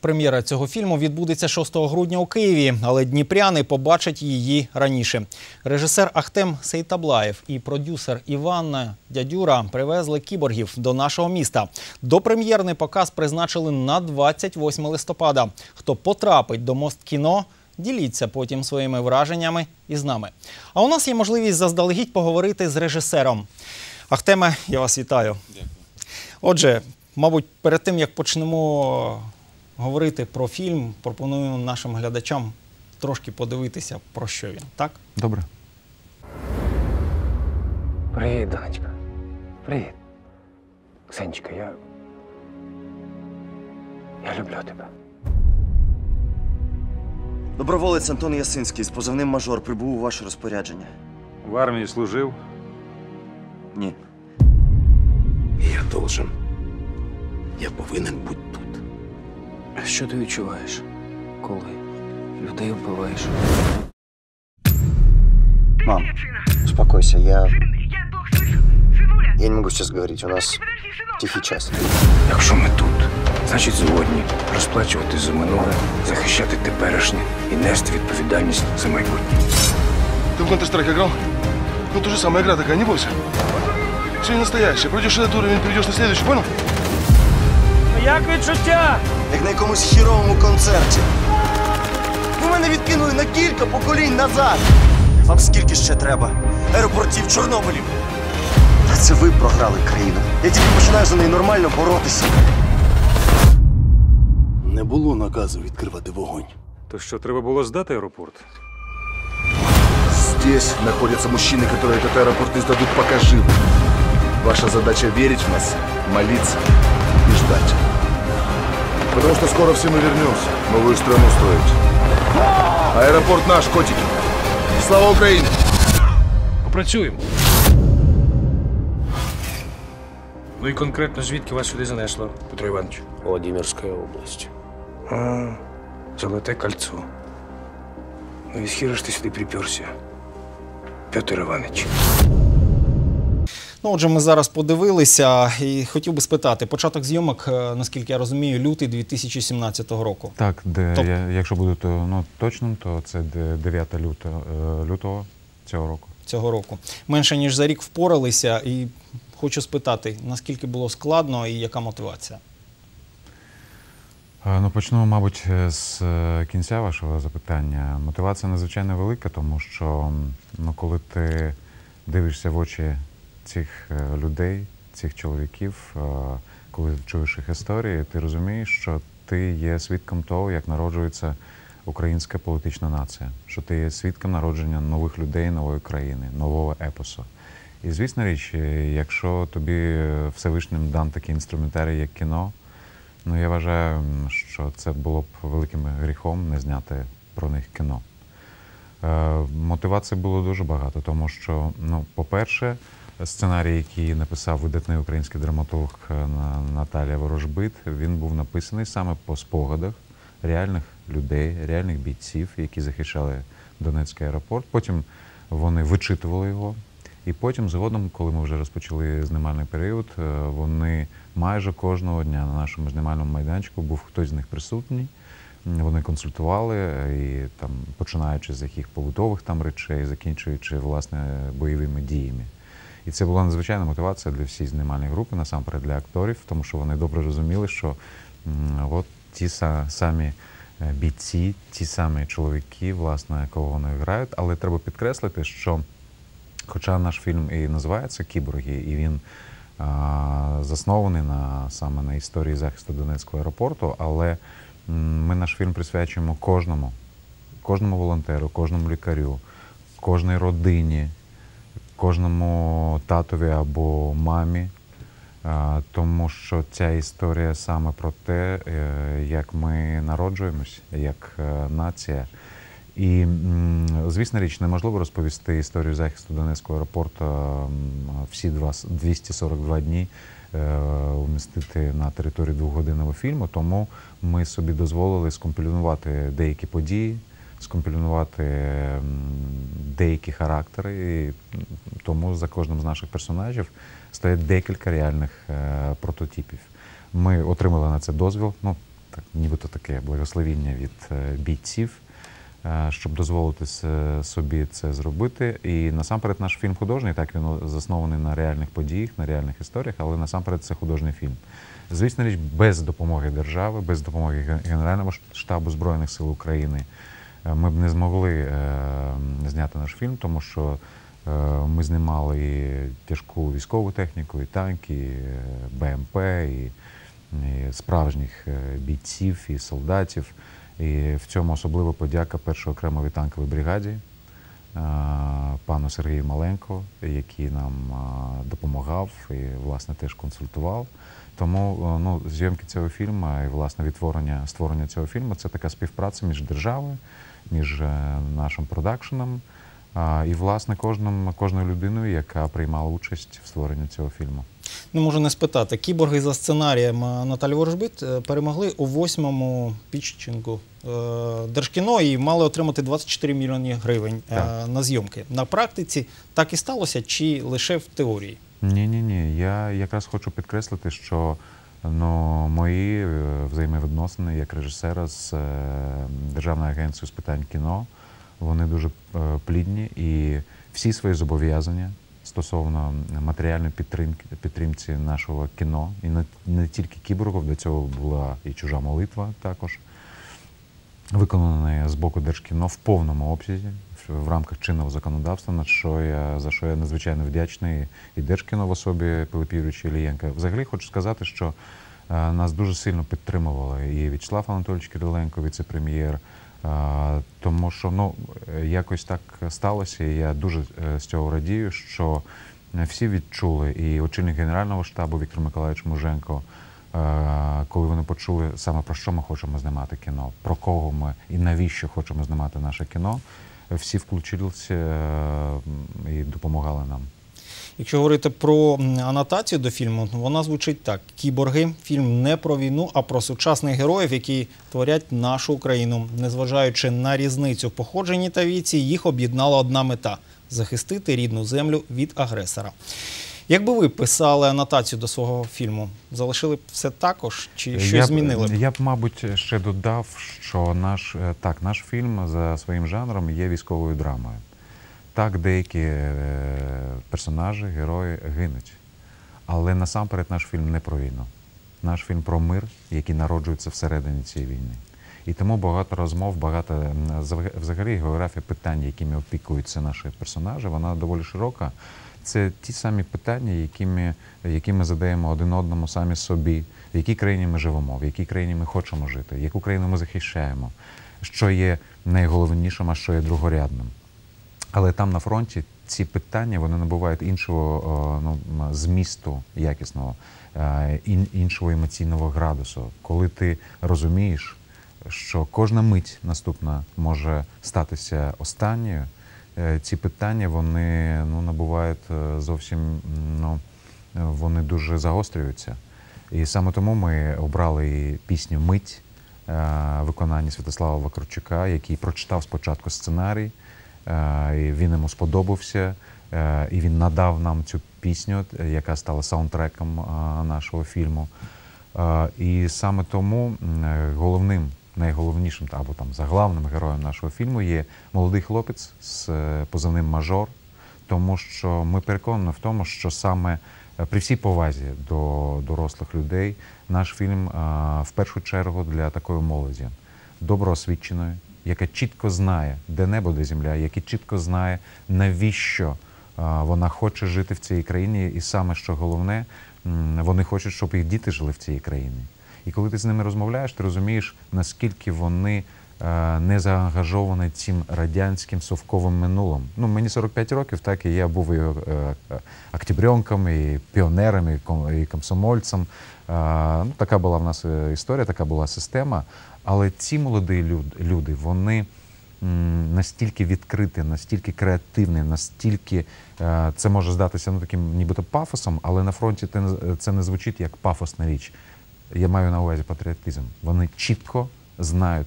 Прем'єра цього фільму відбудеться 6 грудня у Києві, але дніпряни побачать її раніше. Режисер Ахтем Сейтаблаєв і продюсер Іванна Дядюра привезли кіборгів до нашого міста. Допрем'єрний показ призначили на 28 листопада. Хто потрапить до мост кіно? Діліться потім своїми враженнями із нами. А у нас є можливість заздалегідь поговорити з режисером. Ахтеме, я вас вітаю. Отже, мабуть, перед тим як почнемо говорити про фільм, пропоную нашим глядачам трошки подивитися, про що він. Так? Добре. Привіт, донечка. Привіт. Ксенечка, я. Я люблю тебе. Доброволець Антон Ясинський з позивним мажор прибув у ваше розпорядження. В армії служив. Ні. Я должен. Я повинен бути тут. А що ти відчуваєш, коли людей вбиваєш? Мам, успокойся, я. Я плохо слышу. Сынуля! Я не могу сейчас говорить, у нас Подожди, сынок! тихий час. Якщо ми тут, значить згодні розплачувати за минуле, захищати теперішнє і нести відповідальність за майбутнє. Ты в Counter-Strike играл? Ну, то же самая игра такая, не бойся. Все настоящее. Пройдешь этот уровень, перейдешь на следующий, понял? Як відчуття? Як на якомусь хіровому концерті. Ви мене відкинули на кілька поколінь назад. Вам скільки ще треба? Аеропортів, Чорнобилів. Та це ви програли країну. Я тільки починаю за неї нормально боротися. Не було наказу відкривати вогонь. То що треба було здати аеропорт? Здесь находятся мужчины, которые этот аэропорт не сдадут пока живы. Ваша задача верить в нас, молиться и ждать. Потому что скоро все мы вернемся, новую страну строить. Аэропорт наш, котики. Слава Украине! Попрацюємо. Ну і конкретно звідки вас сюди занесло, Петро Іванович? Владимирська область. А, золоте кольцо. Ну і схіра ж ти сюди приперся. Петр Іванович. Ну, отже, ми зараз подивилися і хотів би спитати: початок зйомок, е, наскільки я розумію, лютий 2017 року. Так, де, Тобто- я, якщо буду то, ну, точним, то це 9 лютого, е, лютого цього року. цього року. Менше ніж за рік впоралися, і хочу спитати, наскільки було складно і яка мотивація? Е, Ну, почну, мабуть, з кінця вашого запитання. Мотивація надзвичайно велика, тому що ну, коли ти дивишся в очі цих е, людей, цих чоловіків, е, коли чуєш їх історії, ти розумієш, що ти є свідком того, як народжується українська політична нація, що ти є свідком народження нових людей, нової країни, нового епосу. І звісно річ, е, якщо тобі Всевишнім дан такий інструментарій, як кіно, Ну, я вважаю, що це було б великим гріхом не зняти про них кіно. Мотивацій було дуже багато, тому що, ну, по-перше, сценарій, який написав видатний український драматург е, На- Наталія Ворожбит, він був написаний саме по спогадах реальних людей, реальних бійців, які захищали Донецький аеропорт. Потім вони вичитували його. І потім, згодом, коли ми вже розпочали знімальний період, е, вони майже кожного дня на нашому знімальному майданчику був хтось з них присутній. Вони консультували е, і там, починаючи з яких побутових там речей, закінчуючи власне бойовими діями. І це була надзвичайна мотивація для всієї знімальної групи, насамперед для акторів, тому що вони добре розуміли, що от ті самі е, бійці, ті самі чоловіки, власне, кого вони грають, але треба підкреслити, що Хоча наш фільм і називається Кіборги, і він заснований на саме на історії захисту Донецького аеропорту, але ми наш фільм присвячуємо кожному, кожному волонтеру, кожному лікарю, кожній родині, кожному татові або мамі. Тому що ця історія саме про те, е, як ми народжуємось, як е, нація. І, звісно річ, неможливо розповісти історію захисту Донецького аеропорту всі 242 дні е, умістити на території двохгодинного фільму, тому ми собі дозволили скомпілювати деякі події, скомпілювати деякі характери. І тому за кожним з наших персонажів стоять декілька реальних е, прототипів. Ми отримали на це дозвіл. Ну, так, нібито таке благословіння від е, бійців, е, щоб дозволити собі це зробити. І насамперед наш фільм художній, так він заснований на реальних подіях, на реальних історіях, але насамперед це художній фільм. Звісно річ, без допомоги держави, без допомоги Генерального штабу Збройних сил України ми б не змогли е, зняти наш фільм, тому що е, ми знімали і тяжку військову техніку, і танки, і е, БМП, і, справжніх е, бійців, і солдатів. І в цьому особливо подяка першої окремої танкової бригаді е, пану Сергію Маленко, який нам е, допомагав і, власне, теж консультував. Тому е, ну, зйомки цього фільму і власне відтворення створення цього фільму це така співпраця між державою, між е, нашим продакшеном і, власне, кожним, кожною людиною, яка приймала участь в створенні цього фільму. Не можу не спитати. Кіборги за сценарієм е, Наталі Ворожбит перемогли у восьмому пітчингу е, Держкіно і мали отримати 24 мільйони гривень Так. на зйомки. На практиці так і сталося, чи лише в теорії? Ні, ні, ні. Я якраз хочу підкреслити, що ну, мої е, взаємовідносини як режисера з е, Державною агенцією з питань кіно, вони дуже е, плідні і всі свої зобов'язання стосовно матеріальної підтримки підтримці нашого кіно, і не, не тільки кіборгів, до цього була і чужа молитва також виконаний з боку Держкіно в повному обсязі в рамках чинного законодавства, на що я за що я надзвичайно вдячний і Держкіно в особі Пилипа Юрійовича Ілієнка. Взагалі хочу сказати, що е, нас дуже сильно підтримували і В'ячеслав Анатолійович Кириленко, віце-прем'єр. е, Тому що ну якось так сталося, і я дуже е, з цього радію, що всі відчули, і очільник Генерального штабу Віктор Миколаївич Муженко, коли вони почули саме про що ми хочемо знімати кіно, про кого ми і навіщо хочемо знімати наше кіно, всі включилися е, і допомагали нам. Якщо говорити про анотацію до фільму, вона звучить так: Кіборги фільм не про війну, а про сучасних героїв, які творять нашу Україну. Незважаючи на різницю в походженні та віці, їх об'єднала одна мета захистити рідну землю від агресора. Якби ви писали анотацію до свого фільму, залишили б все також чи щось я б, змінили б? Я б, мабуть, ще додав, що наш е, так, наш фільм за своїм жанром є військовою драмою. Так, деякі е, персонажі, герої гинуть. Але насамперед наш фільм не про війну. Наш фільм про мир, який народжується всередині цієї війни. І тому багато розмов, багато взагалі географія питань, якими опікуються наші персонажі, вона доволі широка. Це ті самі питання, якими, які ми задаємо один одному самі собі, в якій країні ми живемо, в якій країні ми хочемо жити, яку країну ми захищаємо, що є найголовнішим, а що є другорядним. Але там на фронті ці питання вони набувають іншого ну, змісту якісного, е, іншого емоційного градусу. Коли ти розумієш, що кожна мить наступна може статися останньою, е, ці питання вони ну, набувають е, зовсім ну, вони дуже загострюються. І саме тому ми обрали пісню Мить е, виконання Святослава Вакарчука, який прочитав спочатку сценарій, і він йому сподобався, і він надав нам цю пісню, яка стала саундтреком нашого фільму. І саме тому головним, найголовнішим або там заглавним героєм нашого фільму є молодий хлопець з е, позивним Мажор, тому що ми переконані в тому, що саме е, при всій повазі до дорослих людей наш фільм е, в першу чергу для такої молоді, доброосвіченої, яка чітко знає, де небо, де земля, яка чітко знає, навіщо вона хоче жити в цій країні, і саме що головне, вони хочуть, щоб їх діти жили в цій країні. І коли ти з ними розмовляєш, ти розумієш, наскільки вони е, не заангажовані цим радянським совковим минулим. Ну, мені 45 років, так і я був і е, е, і піонером, і ком- і комсомольцем. Ну, така була в нас історія, така була система. Але ці молоді люди, вони настільки відкриті, настільки креативні, настільки це може здатися ну, таким нібито пафосом, але на фронті це не звучить як пафосна річ. Я маю на увазі патріотизм. Вони чітко знають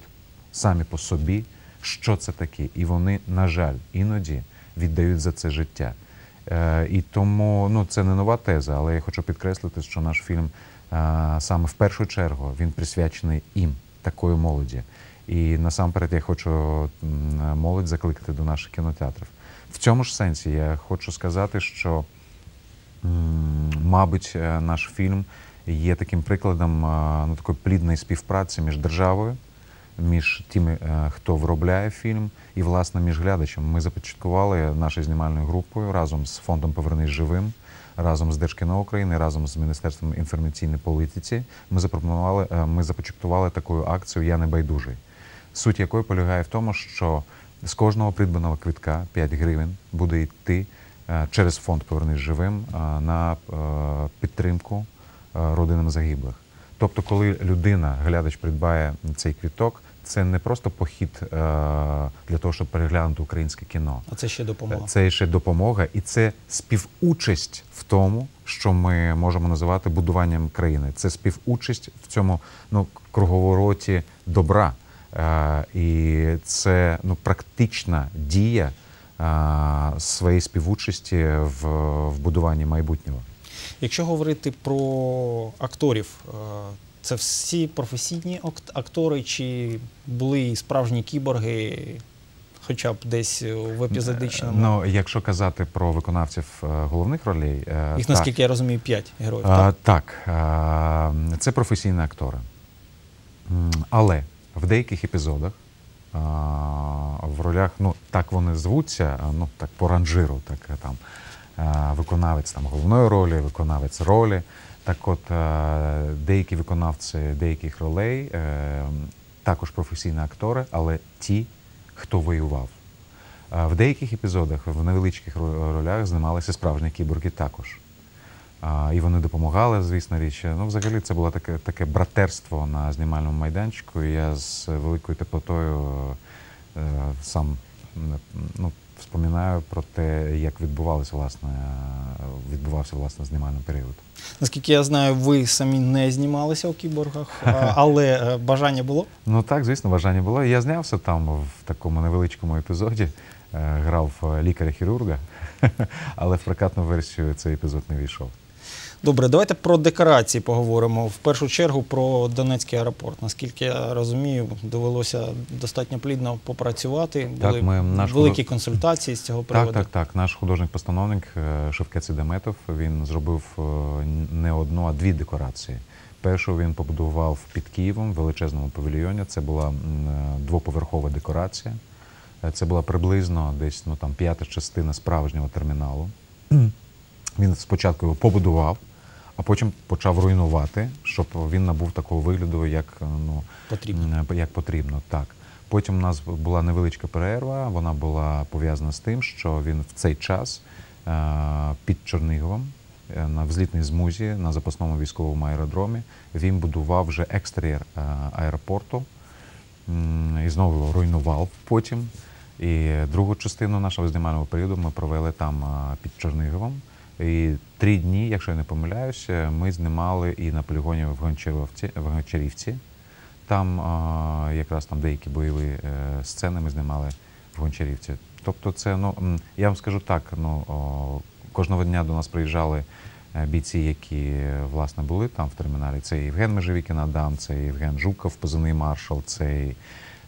самі по собі, що це таке. І вони, на жаль, іноді віддають за це життя. Е, і тому ну, це не нова теза, але я хочу підкреслити, що наш фільм е, саме в першу чергу він присвячений їм, такої молоді. І насамперед я хочу молодь закликати до наших кінотеатрів. В цьому ж сенсі я хочу сказати, що Мабуть, е, наш фільм є таким прикладом е, ну, такої плідної співпраці між державою, між тими, е, хто виробляє фільм, і власне між глядачем. Ми започаткували нашою знімальною групою разом з фондом Повернись живим, разом з Держкіно України, разом з Міністерством інформаційної політиці. Ми запропонували, е, ми започаткували таку акцію Я не байдужий. Суть якої полягає в тому, що з кожного придбаного квитка 5 гривень буде йти через фонд Повернись живим на підтримку родинам загиблих. Тобто, коли людина, глядач, придбає цей квіток, це не просто похід е, для того, щоб переглянути українське кіно. А це ще допомога. Це ще допомога, і це співучасть в тому, що ми можемо називати будуванням країни. Це співучасть в цьому ну, круговороті добра. Е, і це ну, практична дія е, своєї співучасті в, в будуванні майбутнього. Якщо говорити про акторів, е, це всі професійні актори, чи були і справжні кіборги, хоча б десь в епізодичному? Ну, якщо казати про виконавців е, головних ролей, е, Їх, так. наскільки я розумію, п'ять героїв. Так? так, це професійні актори. Але в деяких епізодах в ролях, ну так вони звуться, ну так по ранжиру, так там виконавець там головної ролі, виконавець ролі. Так от деякі виконавці деяких ролей е, також професійні актори, але ті, хто воював. В деяких епізодах, в невеличких ролях знімалися справжні кіборги також. І вони допомагали, звісно річ. Ну, взагалі, це було таке, таке братерство на знімальному майданчику. І я з великою теплотою е, сам ну, вспоминаю про те, як відбувалося, власне, відбувався власне знімальний період. Наскільки я знаю, ви самі не знімалися у кіборгах, але е, бажання було? Ну так, звісно, бажання було. Я знявся там в такому невеличкому епізоді, е, грав лікаря-хірурга, але в прокатну версію цей епізод не війшов. Добре, давайте про декорації поговоримо. В першу чергу про Донецький аеропорт. Наскільки я розумію, довелося достатньо плідно попрацювати. Так, Були ми- наш великі худож- консультації з цього Так, приводу. так, так. Наш художник-постановник е, Шевкет Сідеметов, він зробив е, не одну, а дві декорації. Першу він побудував під Києвом в величезному павільйоні. Це була е, двоповерхова декорація. Це була приблизно десь ну, там, п'ята частина справжнього терміналу. Він спочатку його побудував, а потім почав руйнувати, щоб він набув такого вигляду, як, е, ну, Потрібно. як потрібно. Так. Потім у нас була невеличка перерва, вона була пов'язана з тим, що він в цей час е, під Черніговом е, на взлітній змузі на запасному військовому аеродромі він будував вже екстер'єр е, аеропорту і знову руйнував потім. І другу частину нашого знімального періоду ми провели там під Черніговом. І три дні, якщо я не помиляюся, ми знімали і на полігоні в Гончарівці. В Гончарівці. Там а, якраз там деякі бойові е, сцени ми знімали в Гончарівці. Тобто, це ну я вам скажу так: ну кожного дня до нас приїжджали е, бійці, які е, власне були там в терміналі. Це Євген Межевікін Адам, це Євген Жуков, позивний маршал, це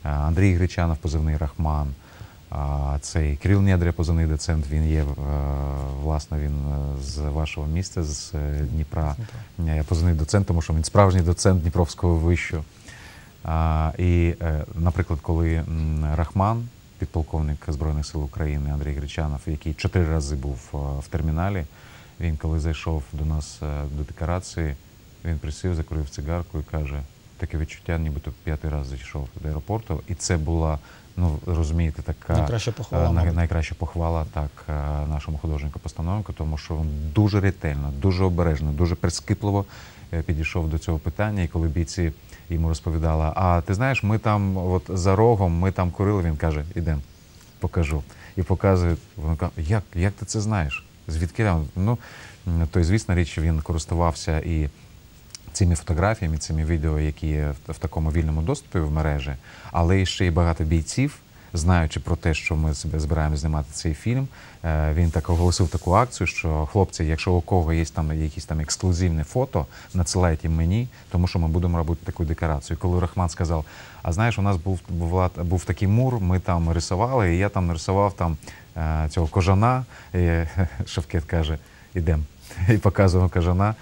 Андрій Гречанов, позивний Рахман. А цей Кирил Недря, позивний доцент, він є, е, власне, він е, з вашого міста, з е, Дніпра. Я позивний доцент, тому що він справжній доцент Дніпровського вищу. І, наприклад, коли Рахман, підполковник Збройних сил України Андрій Гречанов, який чотири рази був в терміналі, він коли зайшов до нас до декорації, він присів, закурив цигарку і каже, таке відчуття, нібито п'ятий раз зайшов до аеропорту. І це була, ну розумієте, така Найкраща похвала, е, най- найкраща похвала так е, нашому художнику-постановнику, тому що він дуже ретельно, дуже обережно, дуже прискіпливо е, підійшов до цього питання. І коли бійці йому розповідали, а ти знаєш, ми там, от за рогом, ми там курили. Він каже: ідем, покажу. І показує. Він каже, як, як ти це знаєш? Звідки? Ну, то, звісно, річ, він користувався і цими фотографіями, цими відео, які є в, такому вільному доступі в мережі, але ще й багато бійців знаючи про те, що ми себе збираємо знімати цей фільм, е, він так оголосив таку акцію, що хлопці, якщо у кого є там якісь там ексклюзивне фото, надсилайте мені, тому що ми будемо робити таку декорацію. Коли Рахман сказав: а знаєш, у нас був був, був такий мур, ми там рисували, і я там нарисував там е, цього кожана. І Шевкет каже: ідемо. І показував кажана.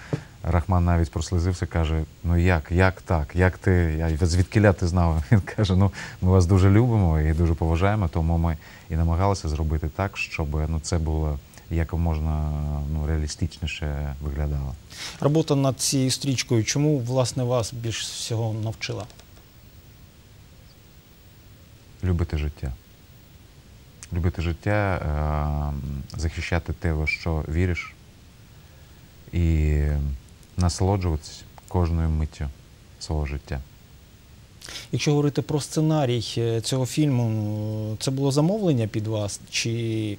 Рахман навіть прослизився, каже: Ну як, як так? Як ти? Я звідкиля ти знав? Він каже: Ну, ми вас дуже любимо і дуже поважаємо, тому ми і намагалися зробити так, щоб ну, це було як можна ну, реалістичніше виглядало. Робота над цією стрічкою, чому власне вас більш всього навчила? Любити життя. Любити життя, е- захищати те, в що віриш, і насолоджуватися кожною миттю свого життя. Якщо говорити про сценарій е, цього фільму, ну, це було замовлення під вас? Чи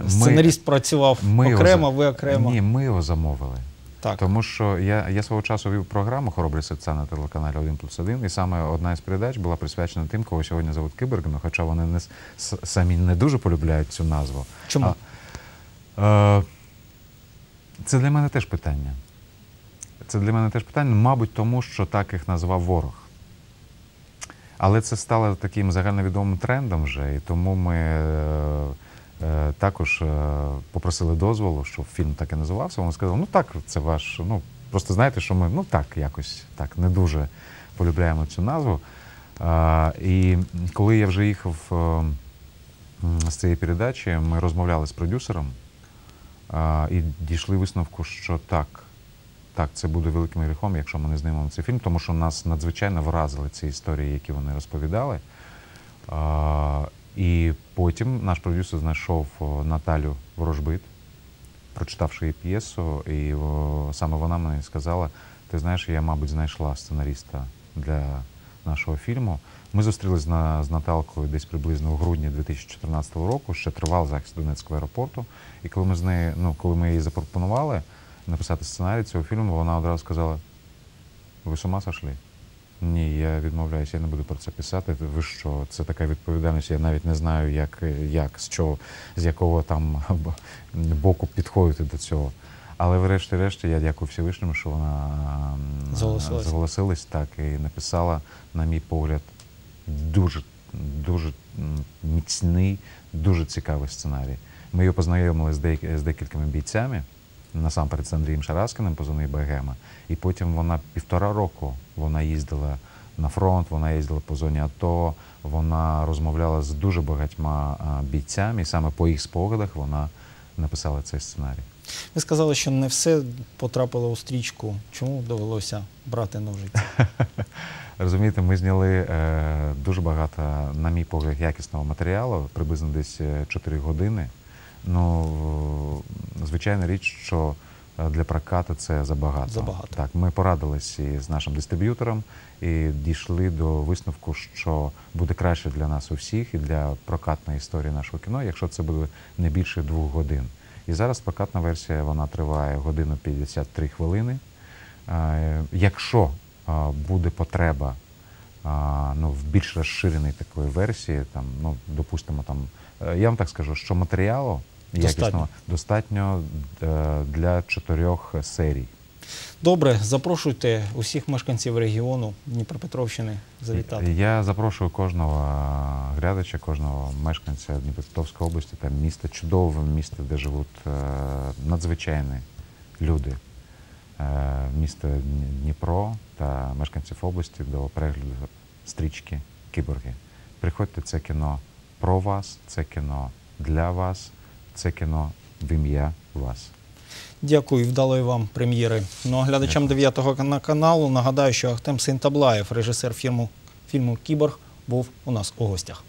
Ми- сценаріст працював Ми окремо, за- ви окремо? Ні, ми його замовили. Так. Тому що я, я свого часу вів програму Хоробрі серця на телеканалі 1 плюс 1, і саме одна із передач була присвячена тим, кого сьогодні зовуть киборгами, хоча вони не, самі не дуже полюбляють цю назву. Чому? А, е, це для мене теж питання. Це для мене теж питання, мабуть, тому що так їх назвав ворог. Але це стало таким загальновідомим трендом вже, і тому ми е, е, також е, попросили дозволу, щоб фільм так і називався. Вони сказали, ну так, це ваш. Ну, просто знаєте, що ми ну так якось так не дуже полюбляємо цю назву. А, і коли я вже їхав е, з цієї передачі, ми розмовляли з продюсером а, і дійшли висновку, що так. Так, це буде великим гріхом, якщо ми не знімемо цей фільм, тому що нас надзвичайно вразили ці історії, які вони розповідали. А, і потім наш продюсер знайшов Наталю Ворожбит, прочитавши її п'єсу, і о, саме вона мені сказала: ти знаєш, я, мабуть, знайшла сценаріста для нашого фільму. Ми зустрілись на, з Наталкою десь приблизно у грудні 2014 року, ще тривав захист Донецького аеропорту. І коли ми з нею, ну, коли ми їй запропонували написати сценарій цього фільму, вона одразу сказала: ви з ума сошли? Ні, я відмовляюся, я не буду про це писати. Ви що? Це така відповідальність. Я навіть не знаю, як, як з чого, з якого там боку підходити до цього. Але врешті-решті я дякую Всевишньому, що вона Зголосилась. зголосилась так і написала, на мій погляд, дуже, дуже міцний, дуже цікавий сценарій. Ми його познайомили з, декількома бійцями, насамперед з Андрієм Шараскиним, позивний Бегема. І потім вона півтора року вона їздила на фронт, вона їздила по зоні АТО, вона розмовляла з дуже багатьма бійцями, і саме по їх спогадах вона написала цей сценарій. Ви сказали, що не все потрапило у стрічку. Чому довелося брати ножиці? Розумієте, ми зняли е, дуже багато, на мій погляд, якісного матеріалу, приблизно десь е, 4 години. Ну, звичайна річ, що е, для прокату це забагато. Забагато. Так, ми порадилися і з нашим дистриб'ютором і дійшли до висновку, що буде краще для нас усіх і для прокатної історії нашого кіно, якщо це буде не більше двох годин. І зараз прокатна версія вона триває годину 53 хвилини. Е, Якщо е, буде потреба ну, в більш розширеній такої версії, там, ну, допустимо, там, я вам так скажу, що матеріалу Достатньо. якісного достатньо е, для чотирьох серій. Добре, запрошуйте усіх мешканців регіону Дніпропетровщини завітати. Я запрошую кожного глядача, кожного мешканця Дніпропетровської області, там міста, чудове місто, де живуть е, надзвичайні люди. Е, місто Дніпро та мешканців області до перегляду стрічки Кіборги. Приходьте, це кіно про вас, це кіно для вас, це кіно в ім'я вас. Дякую, вдалої вам прем'єри. Ну а глядачам 9 каналу нагадаю, що Ахтем Синтаблаєв, режисер фільму, фільму Кіборг, був у нас у гостях.